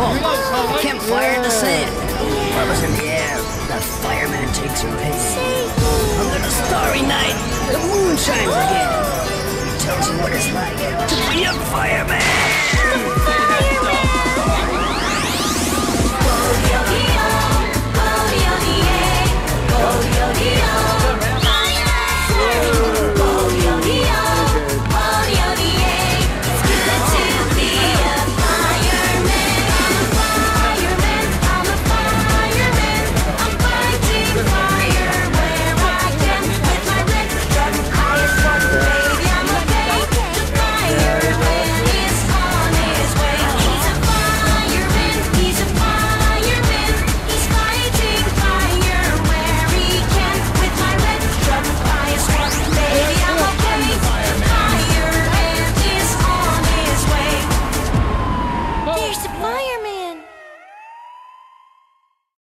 fault. Can't in the sand. Lava's in the air. That fireman takes your pain. Under the starry night, the moon shines again. He tells you what it's like to be a fireman.